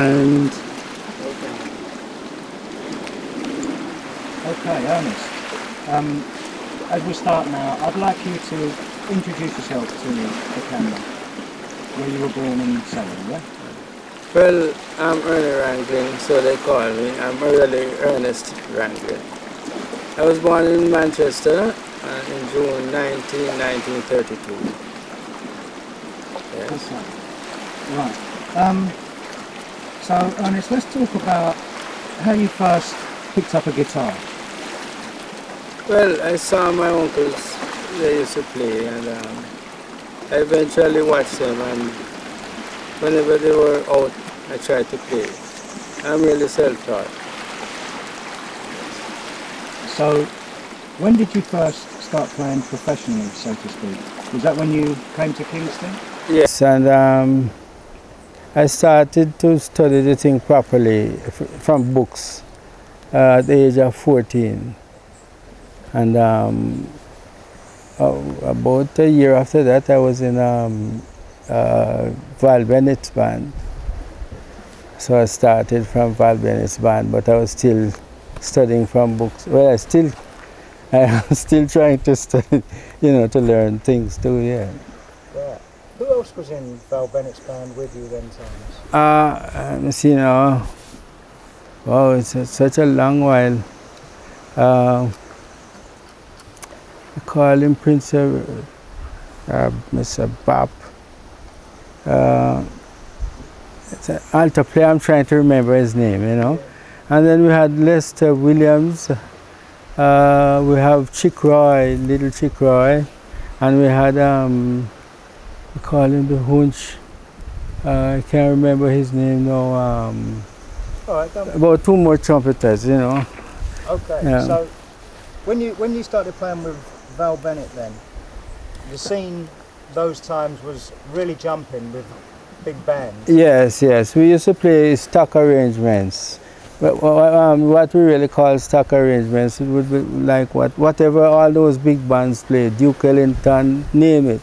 and Okay, Ernest. Um, as we start now, I'd like you to introduce yourself to the camera. Where you were born in Surrey, yeah? well, I'm Ernie Ranglin, so they call me. I'm really Ernest Ranglin. I was born in Manchester uh, in June 19, 1932. Yes. Right. Um, so, Ernest, let's talk about how you first picked up a guitar. Well, I saw my uncles, they used to play, and um, I eventually watched them, and whenever they were out, I tried to play. I'm really self-taught. So, when did you first start playing professionally, so to speak? Was that when you came to Kingston? Yes, and um, I started to study the thing properly from books uh, at the age of 14. And um, uh, about a year after that, I was in um, uh, Val Bennett's band. So I started from Val Bennett's band, but I was still studying from books. Well, I still, I am still trying to study, you know, to learn things too. Yeah. Else was in Val Bennett's band with you then, Thomas? Uh, let me see now. Wow, it's a, such a long while. Uh, I call him Prince uh, uh, Mr. Bap. Uh, it's an alto player, I'm trying to remember his name, you know. And then we had Lester Williams. Uh, we have Chick Roy, little Chick Roy. And we had, um, we call him the Hunch. Uh, I can't remember his name now. Um, don't about two more trumpeters, you know. Okay, Yeah. so when you when you started playing with Val Bennett, then the scene those times was really jumping with big bands. Yes, yes. We used to play stock arrangements. But um, what we really call stock arrangements, it would be like what whatever all those big bands play, Duke Ellington, name it.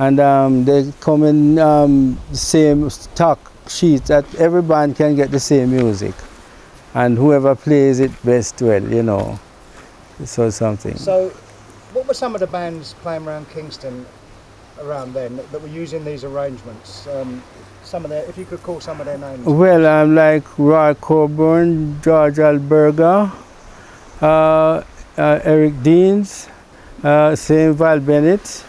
And um, they come in um, the same stock sheets that every band can get the same music. And whoever plays it best well, you know. So something. So, what were some of the bands playing around Kingston around then that, were using these arrangements? Um, some of their, if you could call some of their names. Well, I'm like Roy Coburn, George Alberga, uh, uh, Eric Deans, uh, St. Val Bennett,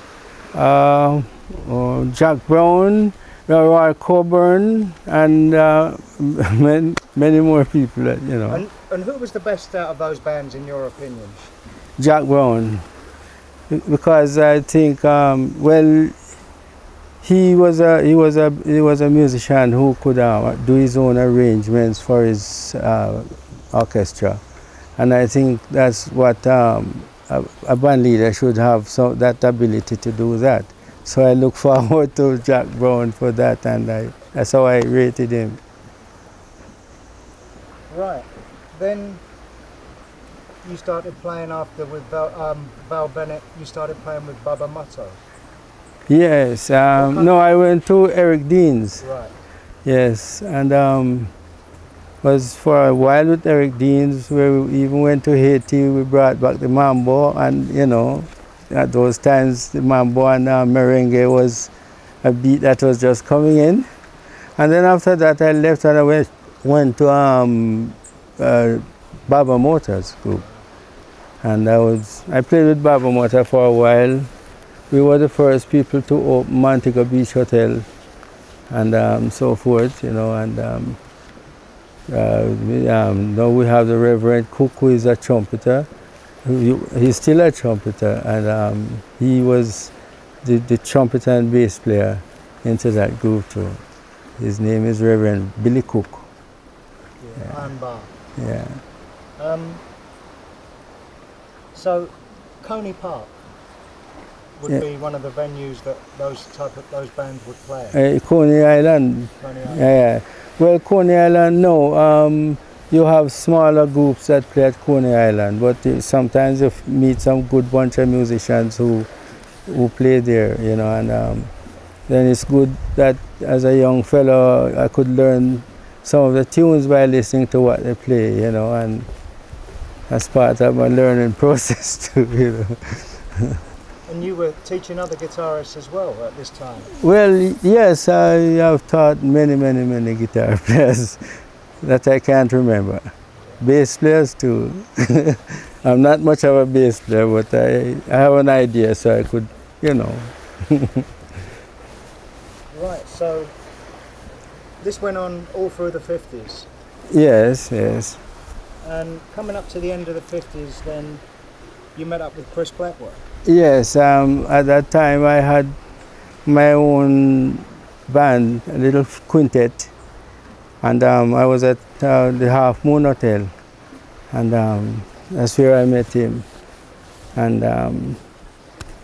uh, uh, Jack Brown, Roy Coburn, and uh, many, many more people, that, you know. And, and who was the best out of those bands in your opinion? Jack Brown, because I think, um, well, he was a he was a he was a musician who could uh, do his own arrangements for his uh, orchestra, and I think that's what um, a, band leader should have so that ability to do that. So I look forward to Jack Brown for that, and I, that's how I rated him. Right. Then you started playing after with Val, um, Val Bennett. You started playing with Baba Motta. Yes, um, no, I went to Eric Deans'. Right. Yes, and um, was for a while with Eric Deans, where we even went to Haiti. We brought back the mambo, and you know, at those times the mambo and uh, merengue was a beat that was just coming in. And then after that, I left and I went went to um, uh, Baba Motta's group, and I was I played with Baba Motta for a while. We were the first people to open Montego Beach Hotel and um, so forth, you know, and um, we, um, now we have the Reverend Cook, who is a trumpeter. He's still a trumpeter, and um, he was the, the trumpeter and bass player into that group too. His name is Reverend Billy Cook. Yeah. Iron Yeah. Um, so, Coney Park would Yeah. be one of the venues that those type of those bands would play. at. Uh, Coney Island, Coney Island. Yeah. Well, Coney Island, no. Um, you have smaller groups that play at Coney Island, but uh, sometimes you meet some good bunch of musicians who who play there, you know, and um, then it's good that as a young fellow I could learn some of the tunes by listening to what they play, you know, and that's part of my learning process too, you know. And you were teaching other guitarists as well at this time? Well, yes, I have taught many, many, many guitar players that I can't remember. Bass players too. I'm not much of a bass player, but I, I have an idea so I could, you know. right, so this went on all through the 50s? Yes, yes. And coming up to the end of the 50s, then you met up with Chris Blackwell? Yes, um, at that time I had my own band, a little quintet, and um, I was at uh, the Half Moon Hotel, and um, that's where I met him, and um,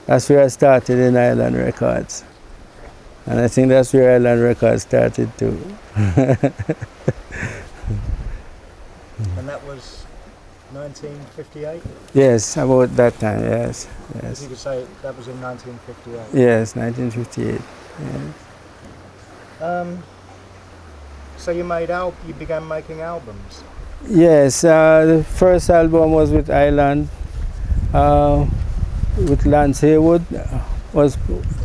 that's where I started in Island Records, and I think that's where Island Records started too. and that was 1958? Yes, about that time, yes. yes. You could say that was in 1958? Yes, 1958. Yes. Um, so you made al- you began making albums? Yes, uh, the first album was with Island, uh, with Lance Hayward, was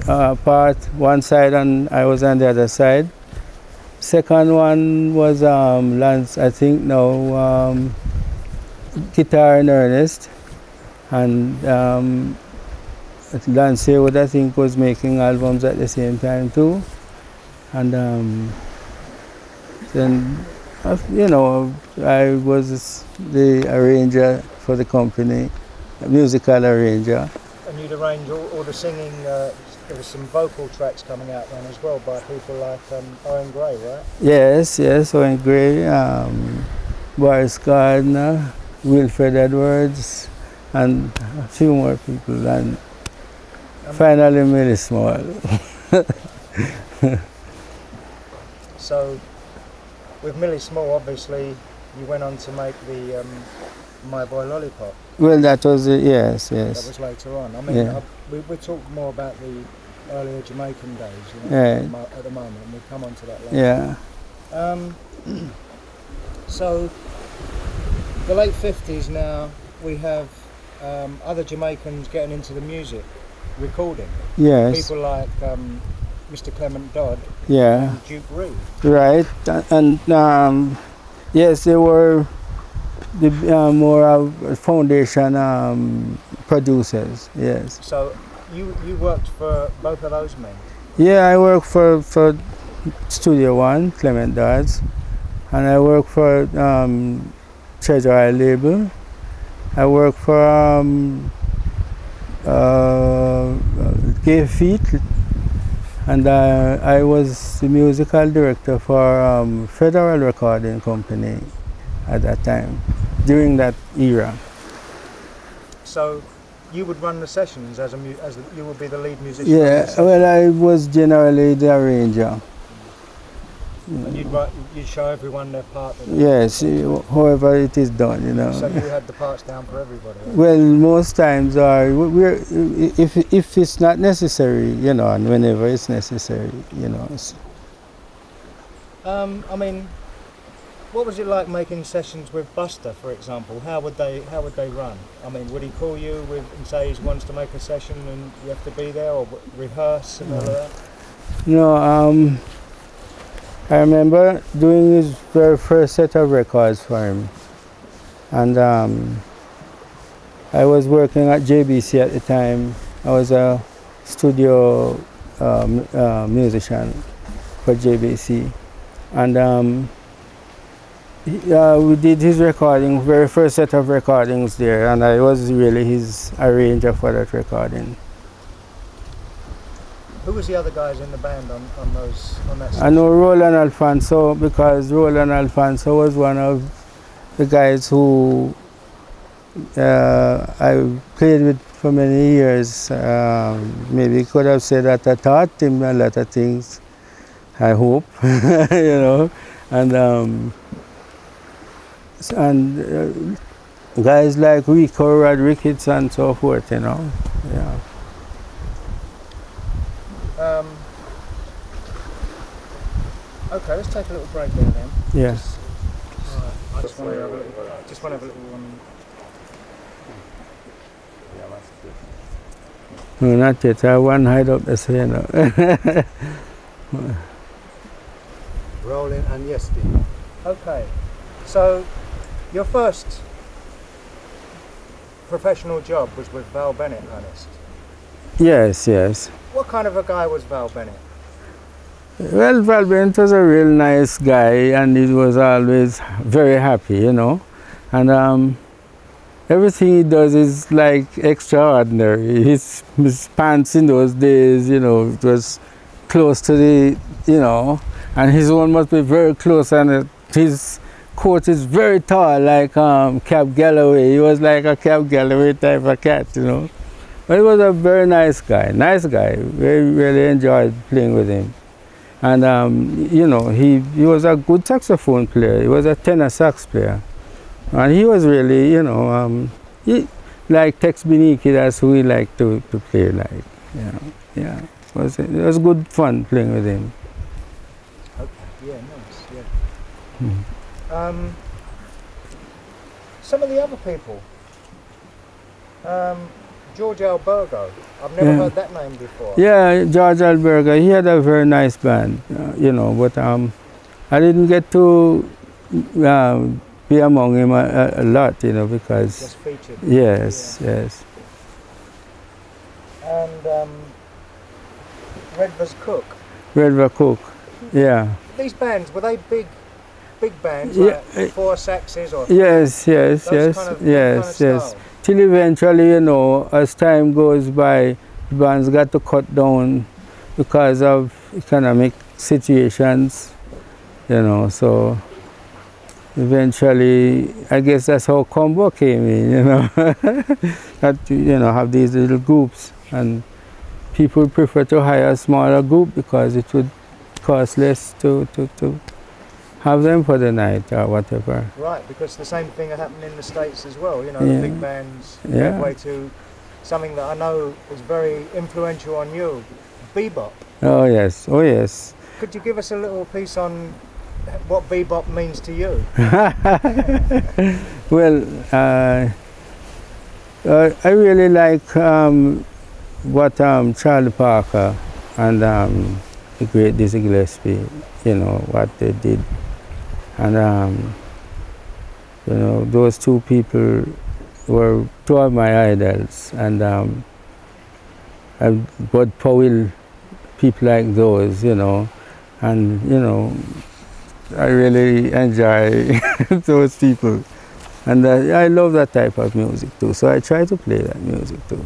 uh, part one side and I was on the other side. Second one was um, Lance, I think now, um, guitar in earnest. And um, Hayward, I think, was making albums at the same time too. And um, then, uh, you know, I was the arranger for the company, a musical arranger. And you'd arrange all, all the singing, uh, there was some vocal tracks coming out then as well by people like um, Owen Gray, right? Yes, yes, Owen Gray, um, Boris Gardiner, Wilfred Edwards, and a few more people, and finally Millie Small. So with Millie Small, obviously, you went on to make the um, My Boy Lollipop. well, that was, uh, yes, That was later on. I mean, Yeah. I, we, we talk more about the earlier Jamaican days you know, Yeah. at, the at the moment, and we'll come on to that later. Yeah, Um, so, the late 50s now, we have um, other Jamaicans getting into the music, recording. yes, People like um, Mr. Clement Dodd yeah. and Duke Reid. Right, and um, yes, they were the uh, more uh, foundation um, producers. Yes, So, you, you worked for both of those men. yeah, I work for for Studio One, Clement Dodds, and I work for um, Treasure label. I work for um, uh, Gay Feet, and uh, I was the musical director for um, Federal Recording Company at that time, during that era. So, you would run the sessions as a mu- as the, you would be the lead musician. Yeah, well, I was generally the arranger. and you'd show everyone their part. Yes, however it is done, you know. So you had the parts down for everybody. right? Well, most times are we're if if it's not necessary, you know, and whenever it's necessary, you know. Um, I mean, what was it like making sessions with Buster, for example? How would they how would they run? I mean, would he call you with and say he wants to make a session and you have to be there or rehearse and all that? No, um, I remember doing his very first set of records for him, and um, I was working at JBC at the time. I was a studio um, uh, musician for JBC, and um, he- uh, we did his recording, very first set of recordings there, and I was really his arranger for that recording. Who was the other guys in the band on, on those on that? I know Roland Alphonso because Roland Alphonso was one of the guys who uh, I played with for many years. Um, maybe could have said that I taught him a lot of things. I hope, you know, and um, and uh, guys like Rico Rodriguez and so forth, you know. Yeah. Um, Okay, let's take a little break there then. Yeah. Just, alright, I just want to have a little, just want to have a little. Um, No, not yet. I one hide up there, so you. Rolling and yes, Steve. okay, so your first professional job was with Val Bennett, Ernest. Yes, yes. What kind of a guy was Val Bennett? Well, Val Bennett was a real nice guy, and he was always very happy, you know. And um, everything he does is like extraordinary. His, his pants in those days, you know, it was close to the, you know, and his one must be very close, and uh, his coat is very tall, like um, Cab Calloway. He was like a Cab Calloway type of cat, you know. But he was a very nice guy, nice guy. We really enjoyed playing with him. And, um, you know, he, he was a good saxophone player. He was a tenor sax player. And he was really, you know, um, he, like Tex Beneke, that's who he liked to, to play like. Yeah, yeah. It was, it was good fun playing with him. Okay, yeah, nice, yeah. Hmm. Um, some of the other people. George Albergo. I've never Yeah. heard that name before. Yeah, George Alberga, he had a very nice band, uh, you know, but um, I didn't get to um, be among him a, a, lot, you know, because, Just featured. yes, yes. And um, Redvers Cook. Redver Cook, yeah. These bands were they big, big bands Yeah, like uh, four saxes or Yes, yes, yes, kind of, yes, kind of yes. Till eventually, you know, as time goes by, the bands got to cut down because of economic situations, you know, so eventually, I guess that's how combo came in, you know, that, you know, have these little groups. And people prefer to hire a smaller group because it would cost less to, to, to have them for the night or whatever. Right, because the same thing happened in the States as well. You know, Yeah. the big bands Yeah. gave way to something that I know was very influential on you, bebop. Oh yes, oh yes. Could you give us a little piece on what bebop means to you? well, uh, uh, I really like um, what um, Charlie Parker and um, the great Dizzy Gillespie, you know, what they did. And, um, you know, those two people were two of my idols. And um, I, Bud Powell, people like those, you know, and, you know, I really enjoy those people. And uh, I love that type of music too, so I try to play that music too.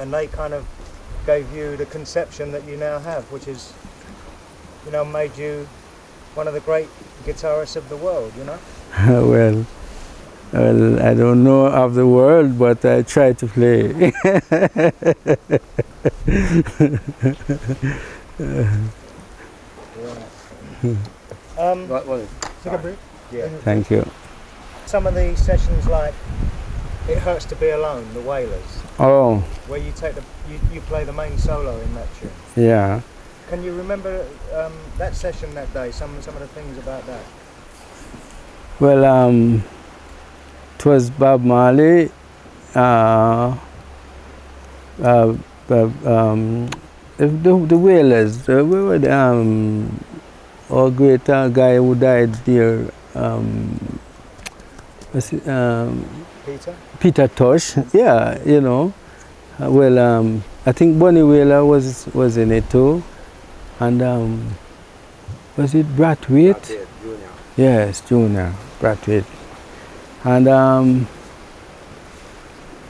And they kind of gave you the conception that you now have, which is, you know, made you one of the great guitarists of the world, you know? well, well, I don't know of the world, but I try to play. Um, Right, well, take a break. Yeah. Thank you. Some of the sessions like It Hurts to Be Alone, the Wailers, Oh, where you take the you, you play the main solo in that tune. yeah. Can you remember um, that session that day? Some some of the things about that. Well, um, it was Bob Marley, uh, uh, um, the, the, the Wailers, uh, we were the, um, our great uh, guy who died there, um, um, Peter. Peter Tosh, yeah, you know. Well, um, I think Bunny Wailer was was in it too, and um, was it Brad Waite? Junior. Yes, Junior, Braithwaite. And um,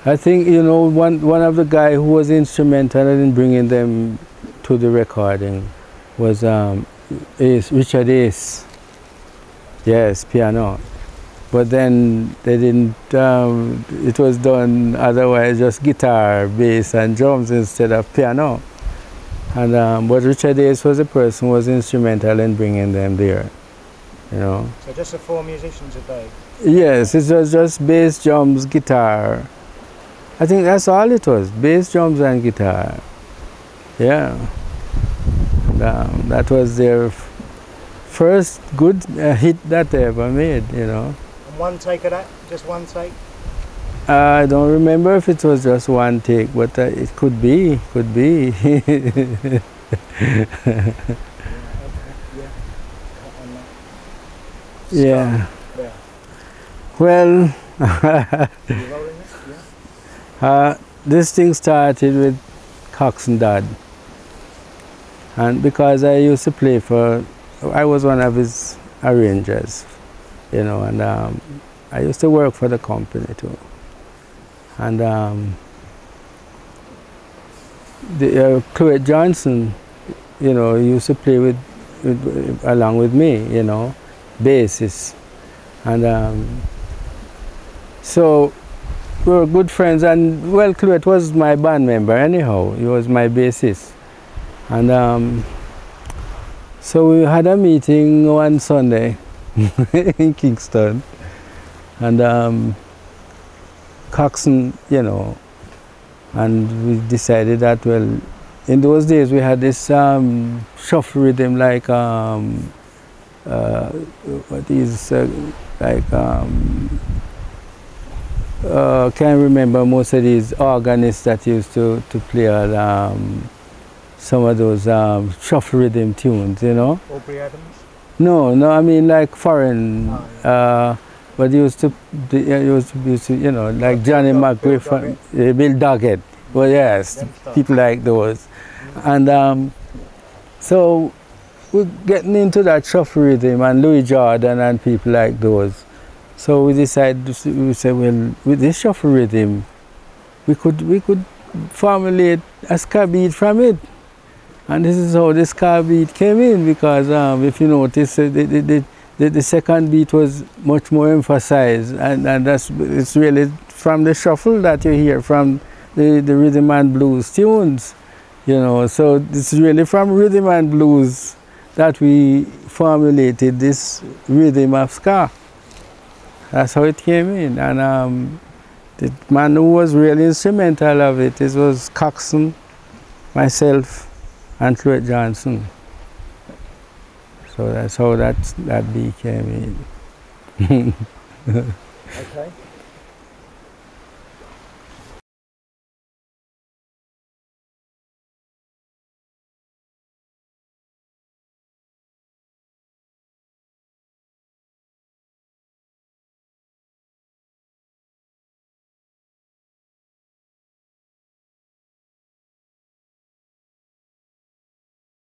I think, you know, one, one of the guy who was instrumental in bringing them to the recording was um, Ace, Richard Ace. Yes, piano. But then they didn't, um, it was done otherwise, just guitar, bass, and drums instead of piano. And um, but Richard Ace was the person who was instrumental in bringing them there, you know. So just the four musicians a day. Yes, it was just bass, drums, guitar. I think that's all it was bass, drums, and guitar. Yeah. And, um, that was their f- first good uh, hit that they ever made, you know. And one take of that, just one take. I don't remember if it was just one take, but uh, it could be, could be. Yeah. Well, uh, this thing started with Coxsone Dodd. And because I used to play for, I was one of his arrangers, you know, and um, I used to work for the company too. And um, the, uh, Johnson, you know, used to play with, with, along with me, you know, bassist. And um, so we were good friends, and well, Cluett was my band member anyhow. He was my bassist, and um, so we had a meeting one Sunday in Kingston, and um, Coxsone, you know, and we decided that well, in those days we had this um, shuffle rhythm like um, uh, what is uh, like. Um, uh, can't remember most of these organists that used to, to play um, some of those um, shuffle rhythm tunes, you know. Aubrey Adams. No, no, I mean like foreign, Oh, yeah. uh, but used to, be- uh, used to, used to, you know, like Johnny Dog- Bill Bill Doggett. Well, yes, people like those. And um, so we're getting into that shuffle rhythm and Louis Jordan and people like those. So we decided, we said, well, with this shuffle rhythm, we could, we could formulate a ska beat from it. And this is how the ska beat came in because um, if you notice, uh, the, the, the, the, second beat was much more emphasized, and, and that's it's really from the shuffle that you hear from the, the rhythm and blues tunes, you know. So it's really from rhythm and blues that we formulated this rhythm of ska. That's how it came in, and um, the man who was really instrumental of it, was Coxsone, myself, and Cluett Johnson. So that's how that that became in. Okay.